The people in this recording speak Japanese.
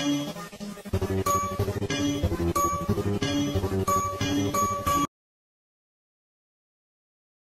どこで寝たの?